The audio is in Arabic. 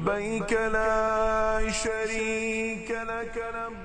لبيك لا شريك لك لبيك